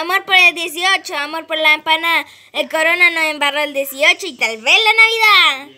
Amor por el 18. Amor por la empanada. El corona nos embarró el 18 y tal vez la Navidad.